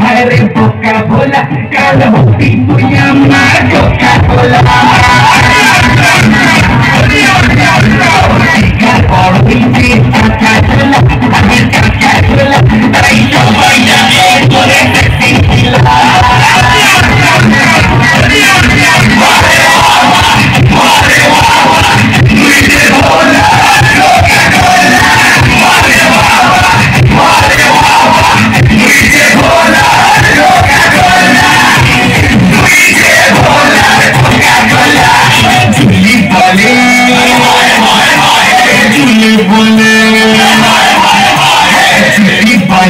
a la boca cola, cada bocito y.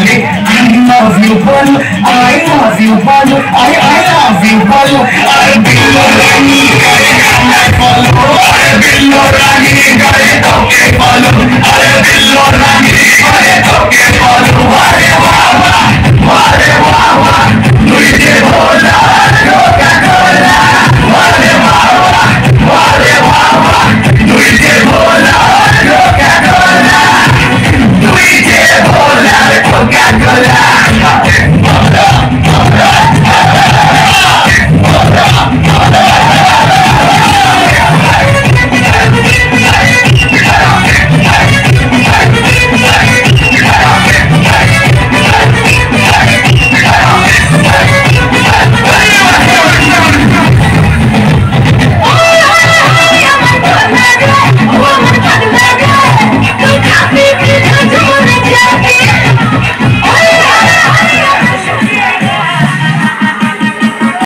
I love you, Paul. I love you, Paul. I, I love you, Paul. I'll be your Rani, girl. I follow. I'll be your Rani, girl. Okay, follow. I'll be your Rani.